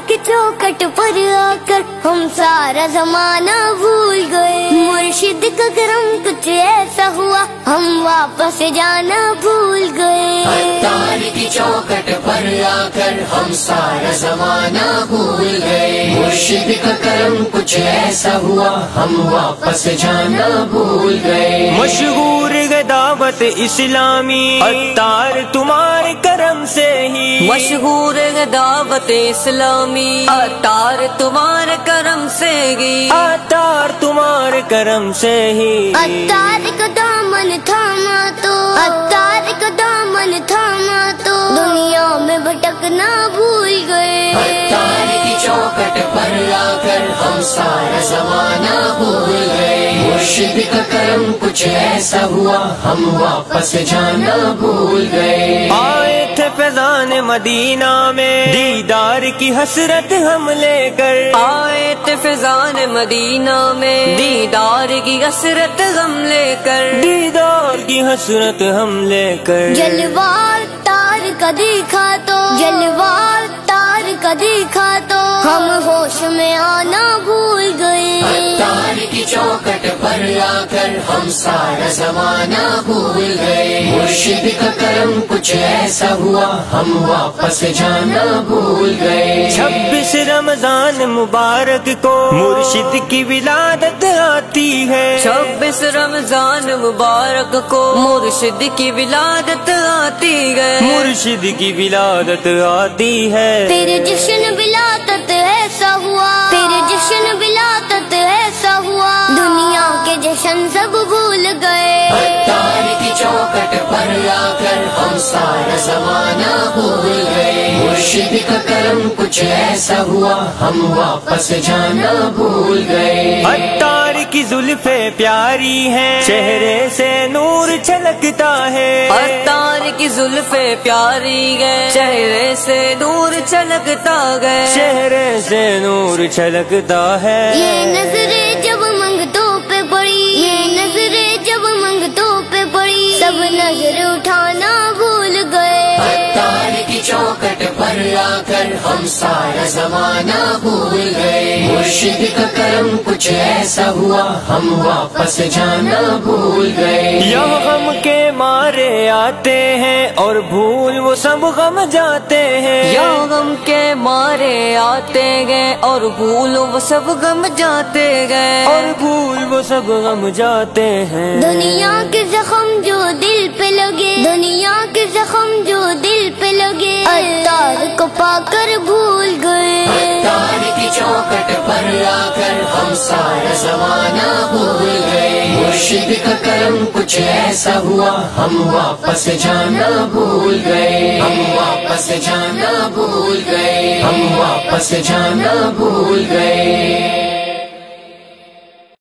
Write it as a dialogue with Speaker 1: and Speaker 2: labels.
Speaker 1: की चौकट पर आकर हम सारा जमाना भूल गए। मुर्शिद का करम कुछ ऐसा हुआ, हम वापस जाना भूल गए।
Speaker 2: चौकट पर आकर हम सारा जमाना भूल गए। मुर्शिद का करम कुछ ऐसा हुआ हम वापस जाना भूल गए।
Speaker 3: मशहूर गदावत इस्लामी अतार तुम्हारे करम से ही।
Speaker 4: मशहूर दावत इस्लामी अतार तुम्हारे करम से गी
Speaker 3: अतार तुम्हारे करम से ही।
Speaker 1: अत्तार का दामन थामा तो। अत्तार का दामन थामा तो। दुनिया में भटकना भूल गए।
Speaker 2: तार की चौकट पर आकर हम सारा जमाना भूल गए। मुर्शिद का करम कुछ ऐसा हुआ हम वापस जाना भूल गए।
Speaker 3: आए थे फैजान मदीना में। दीदार की हसरत हम लेकर।
Speaker 4: फिजान मदीना में। दीदार की हसरत हम लेकर।
Speaker 3: दीदार की हसरत हम लेकर।
Speaker 1: जलवार तार का देखा तो जलवार तार का देखा तो हम होश में आना
Speaker 2: चौकट पर आकर हम सारा जमाना भूल गए। मुर्शिद का करम कुछ ऐसा हुआ हम वापस जाना भूल गए।
Speaker 3: छब्बीस रमज़ान मुबारक को मुर्शिद की विलादत आती है।
Speaker 4: छब्बीस रमज़ान मुबारक को मुर्शिद की विलादत आती है।
Speaker 3: मुर्शिद की विलादत आती है।
Speaker 1: तेरे जश्न बिलातत भूल गए।
Speaker 2: की चौकट पर आकर हम सारा जमाना भूल गए। मुर्शिद का करम कुछ ऐसा हुआ हम वापस जाना भूल गए।
Speaker 3: की जुल्फे प्यारी हैं चेहरे से नूर छलकता है।
Speaker 4: अतार की जुल्फे प्यारी गए चेहरे से नूर छलकता गए
Speaker 3: चेहरे से नूर छलकता है।
Speaker 1: ये नजरे
Speaker 2: चौकट पर आकर हम सारा जमाना भूल गए। मुर्शिद का करम कुछ ऐसा हुआ हम वापस जाना भूल गए।
Speaker 3: यह गम के मारे आते हैं और भूल वो सब गम जाते हैं।
Speaker 4: या गम के मारे आते गए और भूल वो सब गम जाते गए।
Speaker 3: और भूल वो सब गम जाते हैं।
Speaker 1: दुनिया के जख्म जो दिल पे लगे को पाकर भूल गए।
Speaker 2: की चौकट पर आकर हम सारा जमाना भूल गए। मुर्शिद का कर्म कुछ ऐसा हुआ, हम वापस जाना भूल गए। हम वापस जाना भूल गए। हम वापस जाना भूल गए।